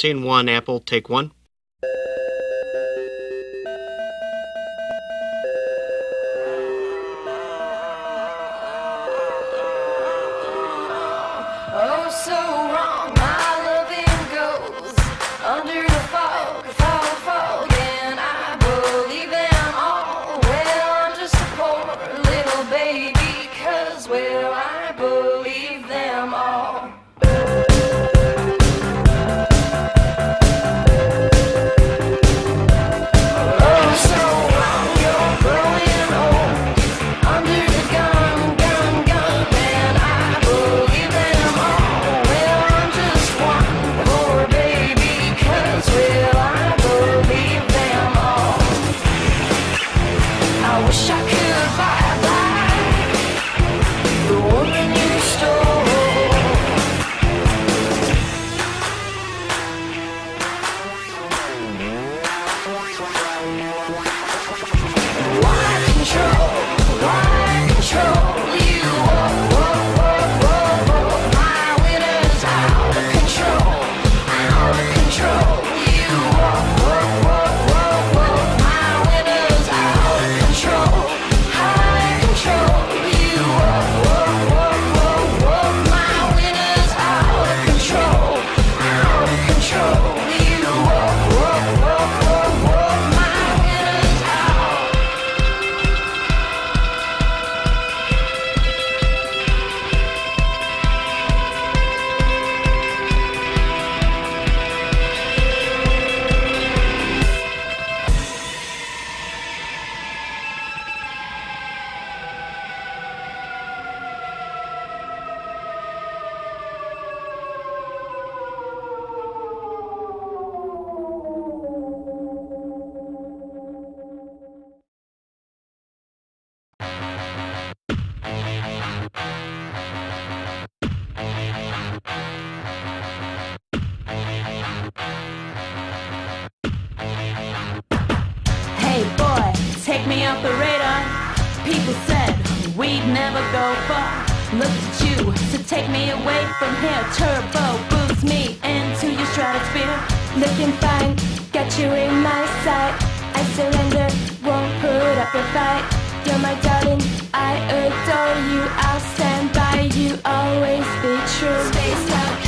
Scene one, Apple, take one. We'd never go far. Look at you to take me away from here. Turbo boost me into your stratosphere. Looking fine, got you in my sight. I surrender, won't put up a fight. You're my darling, I adore you. I'll stand by you, always be true. Space out.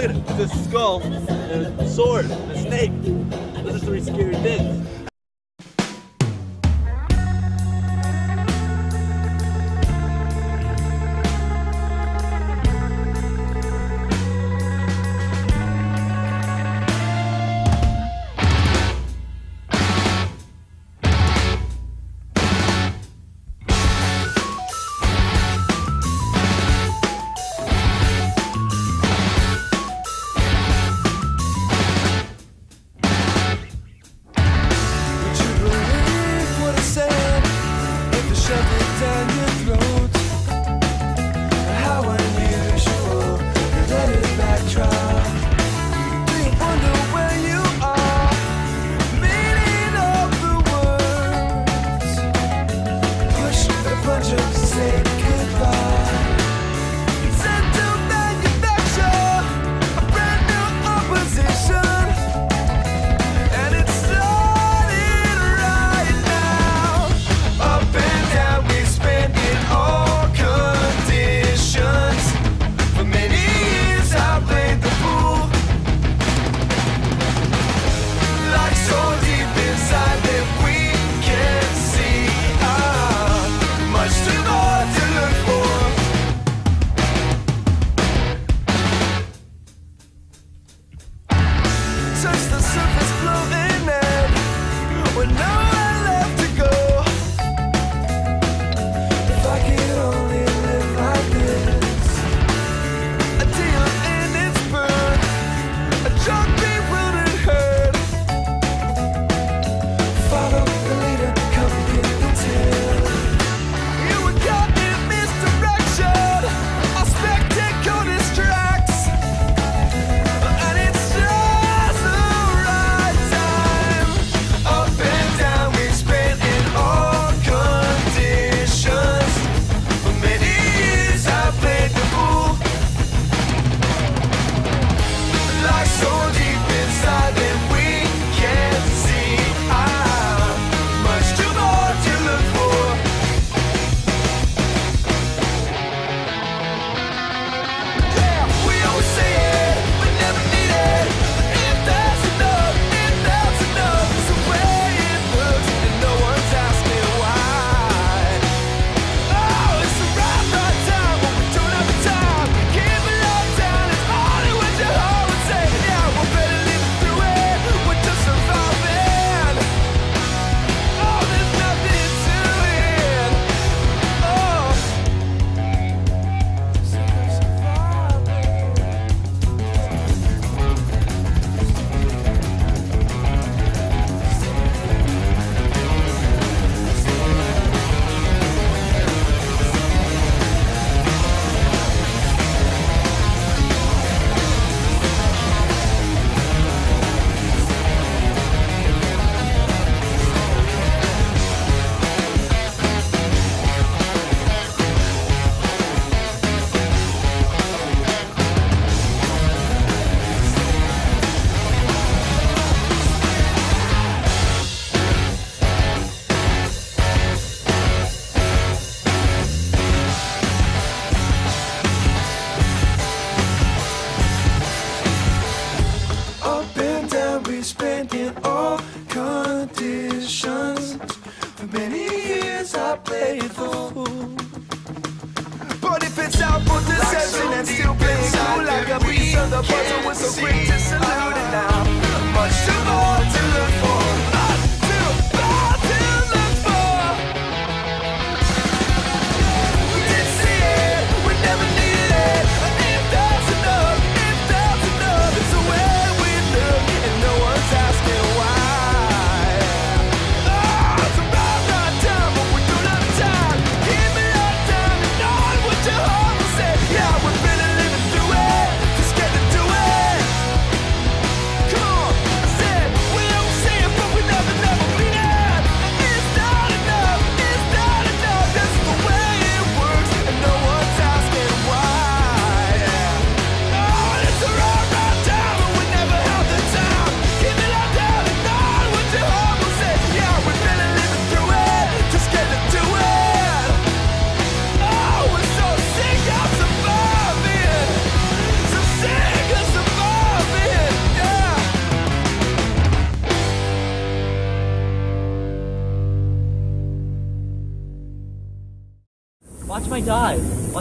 look at it. It's a skull, and a sword, and a snake. Those are three scary things.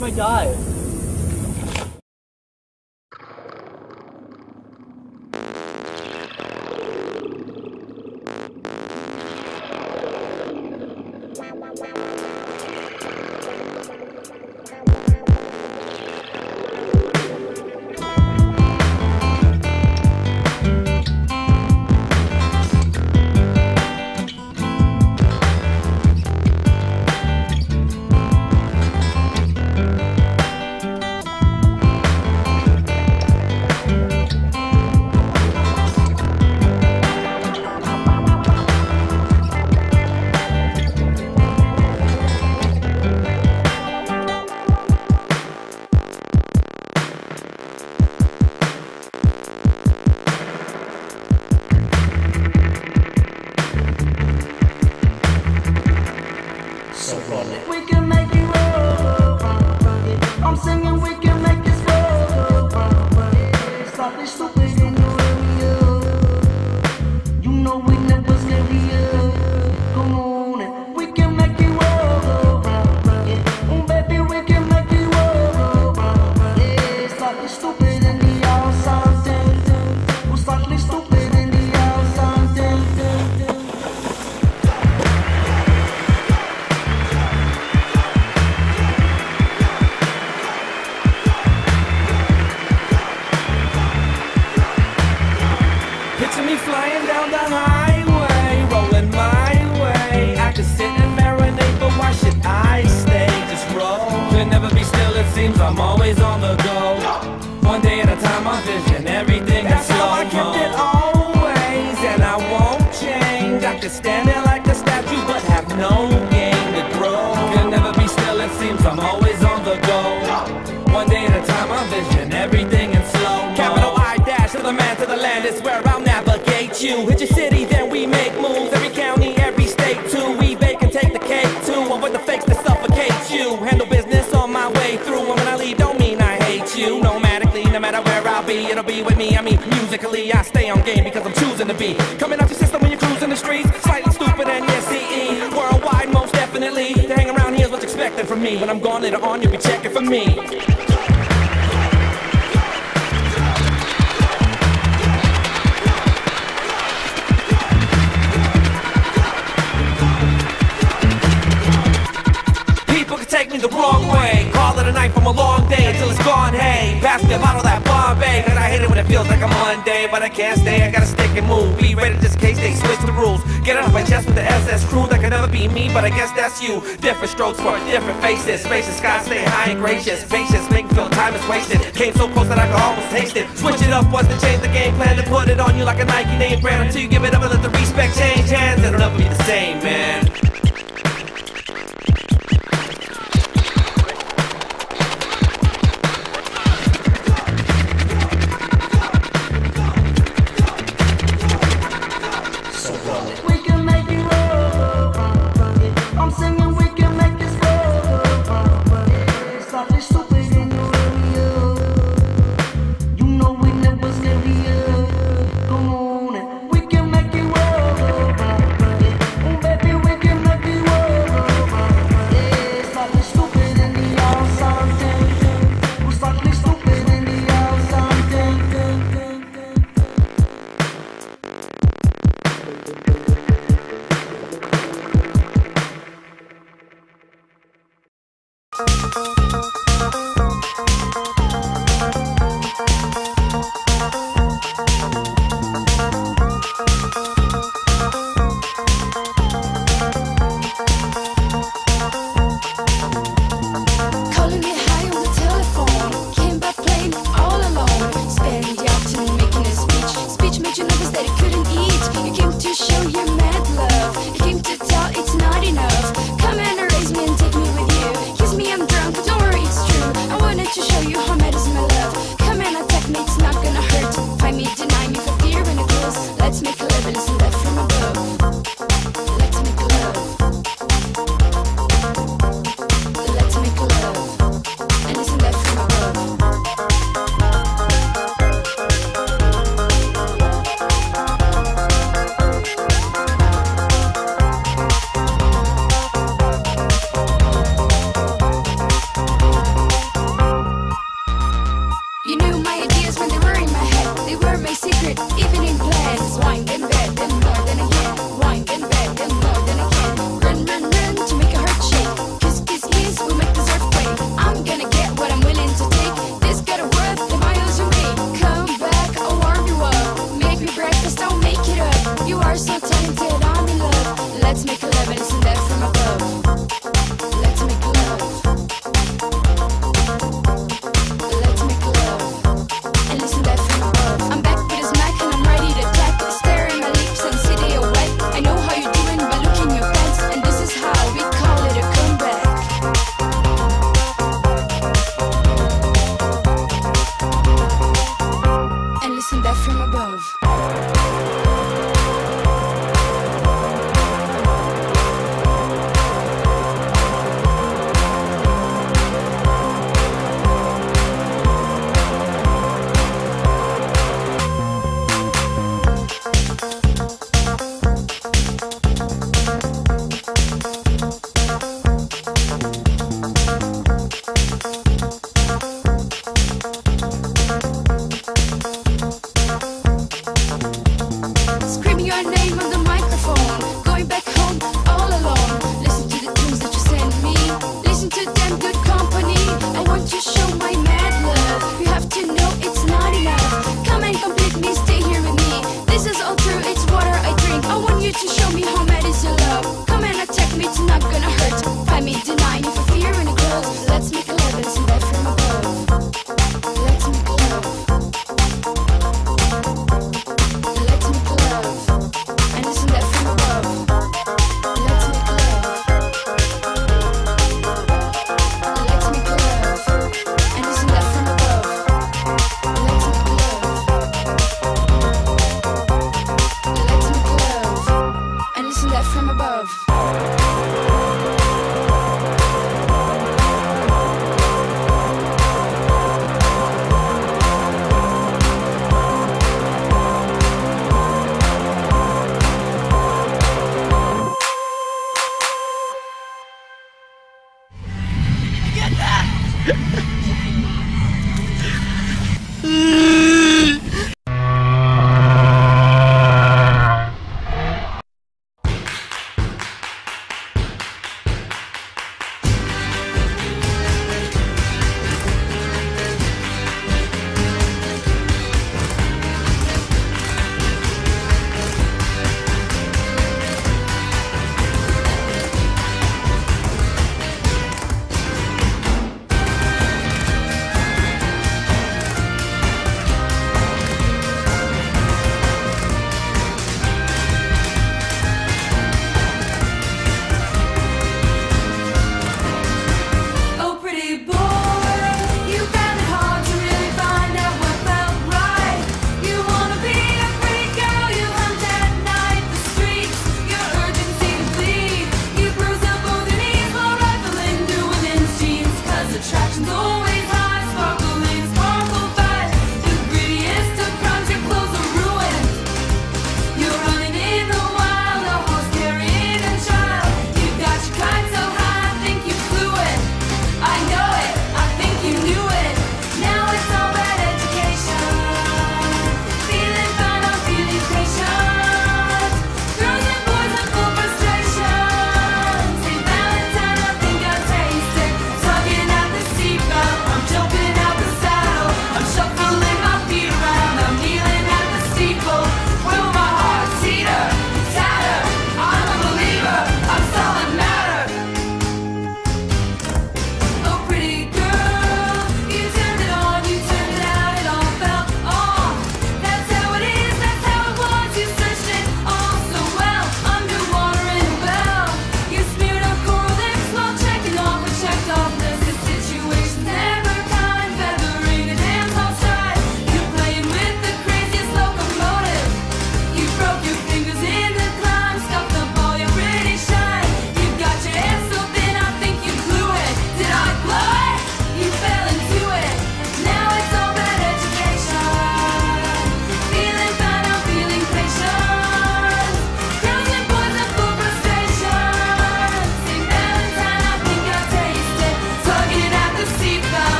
My dive. We can make it me. I mean, musically, I stay on game because I'm choosing to be. Coming out your system when you're cruising the streets. Slightly stupid and yes, CE. Worldwide, most definitely. To hang around here is what's expected from me. When I'm gone later on, you'll be checking for me. tonight from a long day until it's gone, hey. Pass me a bottle that Bombay, and I hate it when it feels like a Monday. But I can't stay, I gotta stick and move. Be ready just in case they switch the rules. Get out of my chest with the SS crew, that could never be me, but I guess that's you. Different strokes for different faces. Spacious skies stay high and gracious. Patience make me feel time is wasted. Came so close that I could almost taste it. Switch it up was to change the game plan to put it on you like a Nike name brand until you give it up and let the respect change hands. It'll never be the same, man.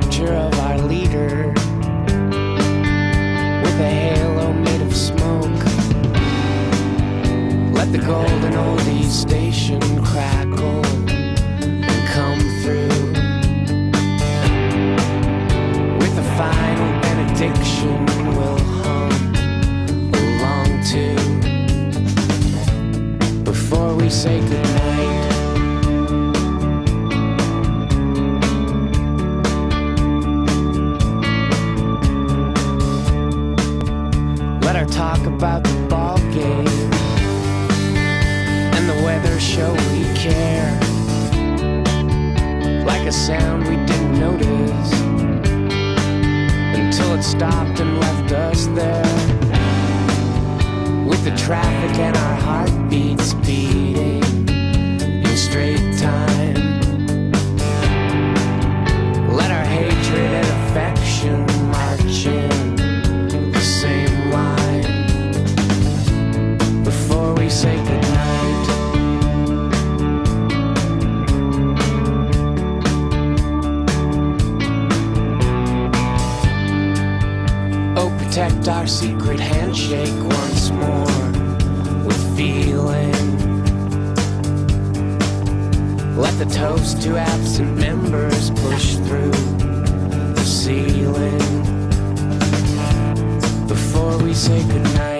Picture of our leader with a halo made of smoke. Let the golden oldies station crackle and come through with a final benediction we'll hum along to before we say goodnight. Talk about the ball game and the weather show we care. Like a sound we didn't notice until it stopped and left us there. With the traffic and our heartbeats beating in straight time. Our secret handshake once more with feeling. Let the toast to absent members push through the ceiling before we say goodnight.